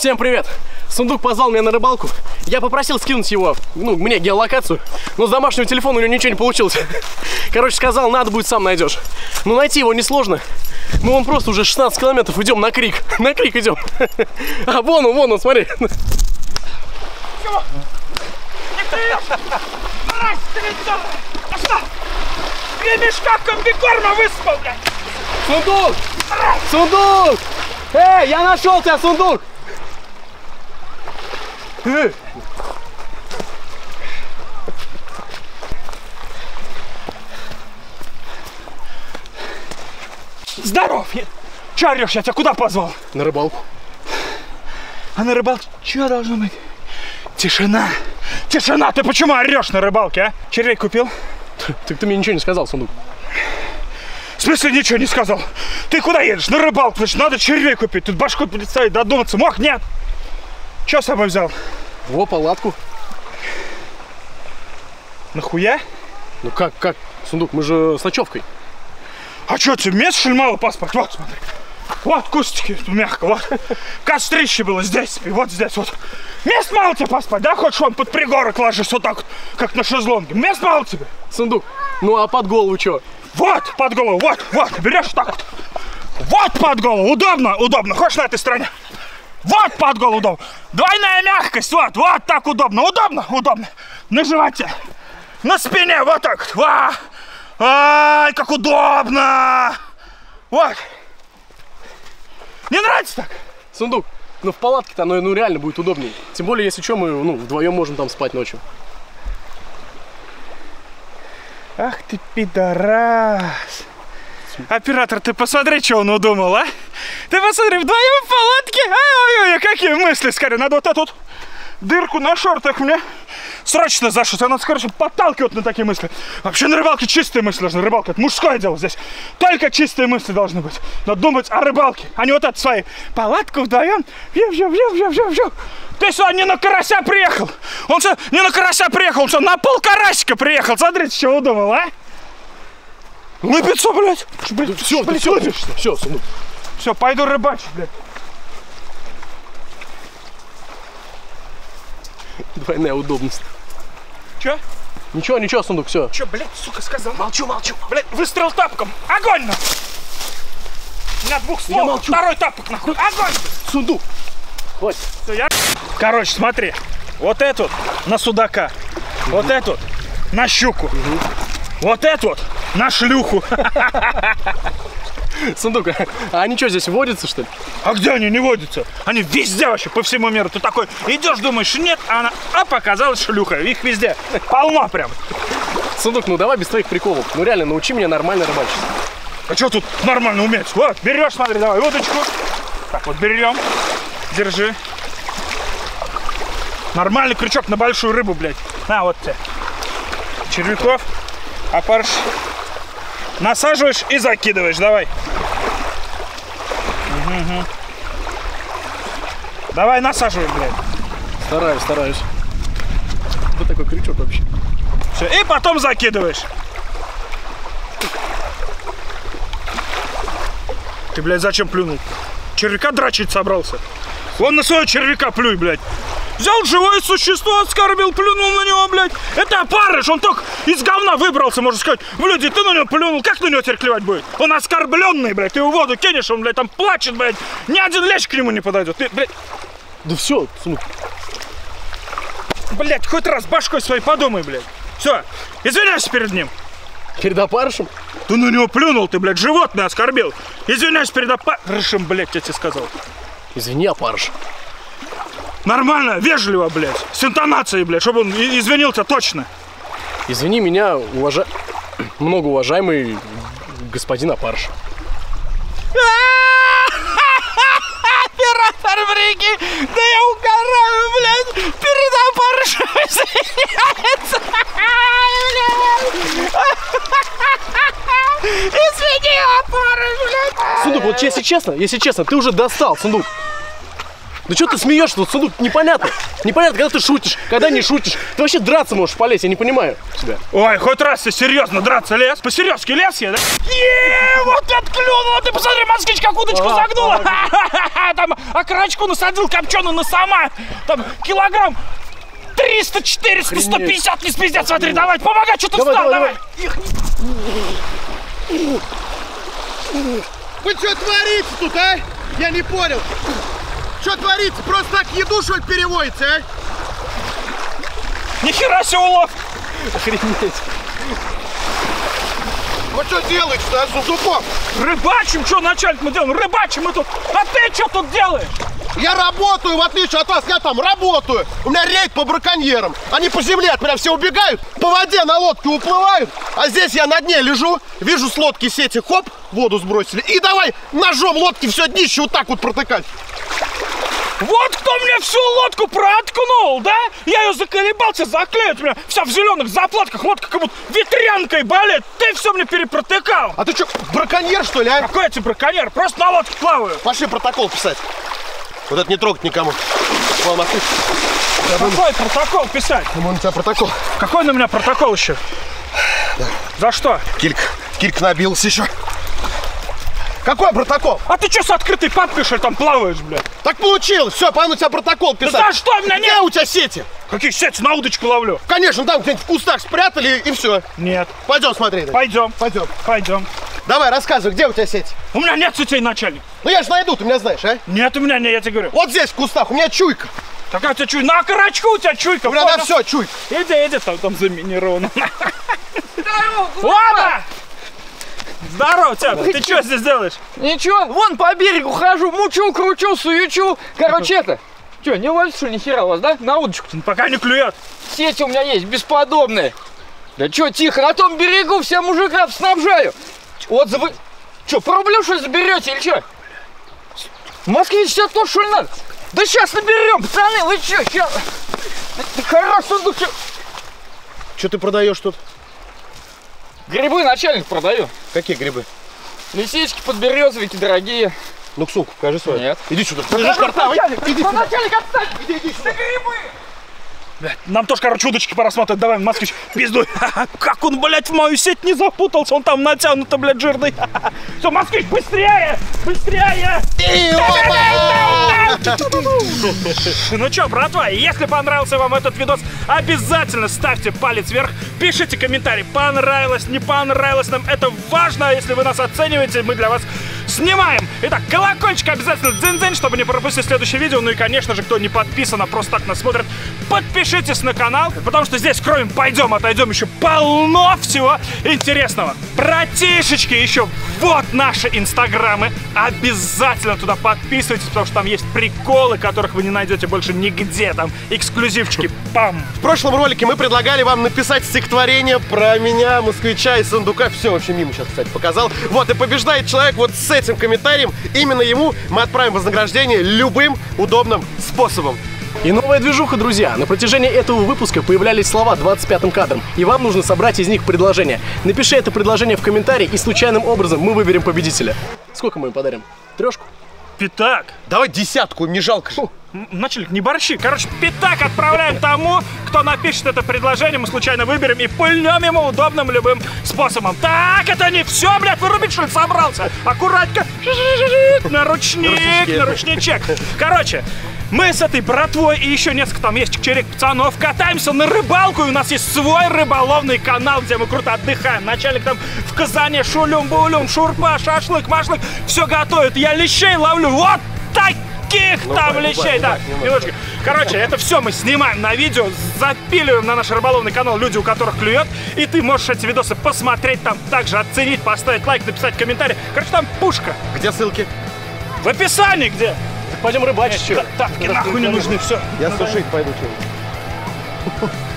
Всем привет! Сундук позвал меня на рыбалку. Я попросил скинуть его, ну, мне геолокацию, но с домашнего телефона у него ничего не получилось. Короче, сказал, надо будет сам найдешь. Ну, найти его несложно. Мы вон просто уже 16 километров идем на крик. На крик идем. А вон он, вон он, смотри. Три мешка комбикорма выспал, блядь! Сундук! Сундук! Эй, я нашел тебя, сундук! Эй! Здоров! Я... Че орешь? Я тебя куда позвал? На рыбалку. А на рыбалке что должно быть? Тишина! Тишина! Ты почему орешь на рыбалке, а? Червей купил? Так ты мне ничего не сказал, сундук. В смысле ничего не сказал? Ты куда едешь? На рыбалку, значит, надо червей купить. Тут башку представить, додуматься мог? Нет! Че с собой взял? Во, палатку. Нахуя? Ну как, как? Сундук, мы же с ночевкой. А что, тебе мест, что ли, мало поспать? Вот, смотри. Вот кустики, мягко, вот. Кострище было здесь, и вот здесь, вот. Мест мало тебе поспать, да? Хочешь вон под пригорок ложишься вот так вот, как на шезлонге. Мест мало тебе? Сундук, ну а под голову что? Вот, под голову, вот, вот, берешь так вот. Вот под голову, удобно, удобно. Хочешь на этой стороне? Вот под голову удобно. Двойная мягкость, вот, вот так удобно, удобно, удобно. На животе, на спине, вот так. Ва! Ай, как удобно! Вот. Не нравится так? Сундук, ну в палатке-то оно ну, реально будет удобнее. Тем более, если что, мы ну, вдвоем можем там спать ночью. Ах ты пидорас. Оператор, ты посмотри, что он удумал, а? Ты посмотри, вдвоем в палатке. Ой-ой-ой, какие мысли, скорее. Надо вот эту вот дырку на шортах мне срочно зашить. Она, короче, подталкивает на такие мысли. Вообще на рыбалке чистые мысли должны. Рыбалка это мужское дело здесь. Только чистые мысли должны быть. Надо думать о рыбалке, а не вот это свои. Палатку вдвоем. Вью, вью, вью, вью, вью, вью. Ты сюда не на карася приехал. Он сюда не на карася приехал, он сюда на пол карасика приехал. Смотрите, что удумал, а? Лыбится, блядь. блядь Все, ты все, все, сундук. Все, пойду рыбачить, блядь. Двойная удобность. Че? Ничего, ничего, сундук, все. Че, блядь, сука, сказал? Молчу, молчу. Блядь, выстрел тапком. Огонь. На двух стволах. молчу. Второй тапок, нахуй. Огонь. Сундук. Вот. Всё, я... Короче, смотри. Вот эту на судака. Вот эту на щуку. Вот эту вот на шлюху. Сундук, а они что, здесь водятся, что ли? А где они не водятся? Они везде вообще, по всему миру. Ты такой идешь, думаешь, нет, а она, а показалась шлюха. Их везде. Полно прям. Сундук, ну давай без твоих приколов. Ну реально, научи меня нормально рыбачить. А что тут нормально уметь? Вот, берешь, смотри, давай, удочку. Так вот, берем. Держи. Нормальный крючок на большую рыбу, блядь. На, вот тебе. Червяков. Опарыш. Насаживаешь и закидываешь, давай. Мгм. Давай, насаживай, блядь. Стараюсь, стараюсь. Вот такой крючок вообще. Все, и потом закидываешь. Ты, блядь, зачем плюнул? Червяка дрочить собрался. Вон на своего червяка плюй, блядь. Взял живое существо, оскорбил, плюнул на него, блядь. Это опарыш, он только из говна выбрался, можно сказать. Блядь, и ты на него плюнул, как на него теперь клевать будет? Он оскорбленный, блядь, ты его в воду кинешь, он, блядь, там плачет, блядь. Ни один лещ к нему не подойдет. Ты, блядь, Да все, сундук. блядь, хоть раз башкой своей подумай, блядь. Все, извиняйся перед ним. Перед опарышем? Ты на него плюнул, ты, блядь, животное оскорбил. Извиняюсь перед опарышем, блядь, я тебе сказал. Извини, опарыш. Нормально, вежливо, блядь. С интонацией, блядь, чтобы он извинился точно. Извини меня, уважа... многоуважаемый господин опарыш. Оператор Бриги, да я угораю, блядь, перед опарышем извиняется. Извини, опарыш, блядь. Сундук, вот если честно, если честно, ты уже достал, сундук. Да что ты смеешься? Вот сундук непонятно. Непонятно, когда ты шутишь, когда не шутишь. Ты вообще драться можешь полезть, я не понимаю тебя. Ой, хоть раз ты серьезно драться лез? По-серьезки лез я, да? Еее, вот это клюнуло! Ты посмотри, москвич, как удочку Ага, загнула! Ха-ха-ха, Там окорочку насадил копченую на сама. Там килограмм 300, 400, Охренеть. 150, не спиздец, смотри, давай, помогай, что ты Давай, встал, давай, давай. Вы что творите тут, а? Я не понял. Что творится? Просто так еду, что ли, переводите, а? Нихера себе улов! Охренеть. Вы что делаете-то, а, с сундуком? Рыбачим, что, начальник, мы делаем? Рыбачим мы тут. А ты что тут делаешь? Я работаю, в отличие от вас, я там работаю. У меня рейд по браконьерам. Они по земле от меня все убегают, по воде на лодке уплывают. А здесь я на дне лежу, вижу с лодки сети, хоп, воду сбросили. И давай ножом лодки все днище вот так вот протыкать. Вот кто мне всю лодку проткнул, да? Я ее заколебался заклеить, у меня вся в зеленых заплатках, лодка как будто ветрянкой болит. Ты все мне перепротыкал. А ты что, браконьер, что ли, а? Какой я тебе браконьер? Просто на лодке плаваю. Пошли протокол писать. Вот это не трогать никому. Вон, Какой протокол писать? вон у тебя протокол. Какой на меня протокол еще? За что? Килька, Килька набился еще. Какой протокол? А ты что с открытой папкой, что ли, там плаваешь, блядь? Так получилось. Все, пойду у тебя протокол писать. за что меня Где нет? у тебя сети? Какие сети на удочку ловлю? Конечно, там где-нибудь в кустах спрятали и все. Нет. Пойдем смотреть. Пойдем, Пойдем. пойдем. Давай, рассказывай, где у тебя сети? У меня нет сетей, начальник. Ну я же найду, ты меня знаешь, а? Нет у меня, не, я тебе говорю. Вот здесь в кустах, у меня чуйка. Какая у тебя чуйка? На окорочку у тебя чуйка. У меня на все чуйка. Иди, иди, там, там заминировано. Ладно! Здорово, Тяп, ты что здесь делаешь? Ничего, вон по берегу хожу, мучу, кручу, суючу. Короче, это, что, не ловит, что ли, ни хера у вас, да? На удочку Пока не клюет. сеть у меня есть, бесподобная. Да что, тихо, на том берегу все мужиков снабжаю. Вот за по рублю что заберете или что? В Москве сейчас то, что ли, надо? Да сейчас наберем, пацаны, вы что, сейчас... Хорош сундук, чё? Что ты продаешь тут? Грибы начальник продаю. Какие грибы? Лисички, подберезовики дорогие. Ну, сумку, покажи свою. Нет. Иди сюда. Покажи картавый. Иди сюда. Начальник, отстань! Иди, иди сюда. Нам тоже, короче, удочки пора смотреть. Давай, москвич, пиздуй. Как он, блядь, в мою сеть не запутался. Он там натянуто, блядь, жирный. Все, москвич, быстрее! Быстрее! И опа! Ну что, братва, если понравился вам этот видос, обязательно ставьте палец вверх, пишите комментарий, понравилось, не понравилось нам. Это важно, если вы нас оцениваете, мы для вас снимаем. Итак, колокольчик обязательно дзынь-дзынь, чтобы не пропустить следующее видео. Ну и, конечно же, кто не подписан, а просто так нас смотрит, подпишитесь на канал, потому что здесь, кроме пойдем, отойдем, еще полно всего интересного. Братишечки, еще вот наши инстаграмы. Обязательно туда подписывайтесь, потому что там есть приколы, которых вы не найдете больше нигде. Там эксклюзивчики. Пам! В прошлом ролике мы предлагали вам написать стихотворение про меня, москвича и сундука. Все вообще мимо сейчас, кстати, показал. Вот, и побеждает человек вот с этим комментарием. Именно ему мы отправим вознаграждение любым удобным способом. И новая движуха, друзья. На протяжении этого выпуска появлялись слова 25-м кадром, и вам нужно собрать из них предложение. Напиши это предложение в комментарии, и случайным образом мы выберем победителя. Сколько мы им подарим? Трешку? Пятак! Давай десятку, не жалко. же. Начальник, не борщи. Короче, пятак отправляем тому, кто напишет это предложение. Мы случайно выберем и пыльнем ему удобным любым способом. Так, это не все, блядь, вырубить, что ли, собрался? Аккуратненько. На ручник, на ручничек. Короче, мы с этой братвой и еще несколько там есть черек пацанов катаемся на рыбалку, и у нас есть свой рыболовный канал, где мы круто отдыхаем. Начальник там в Казани шулюм-булюм, шурпа, шашлык, машлык, все готовит. Я лещей ловлю. Вот таких там бывает, лещей, да. Минуточку. Короче, это все мы снимаем на видео, запиливаем на наш рыболовный канал люди, у которых клюет, и ты можешь эти видосы посмотреть там, также оценить, поставить лайк, написать комментарий. Короче, там пушка. Где ссылки? В описании где? Пойдем рыбачить, Тапки нахуй не нужны, все. Я сушить пойду. чё.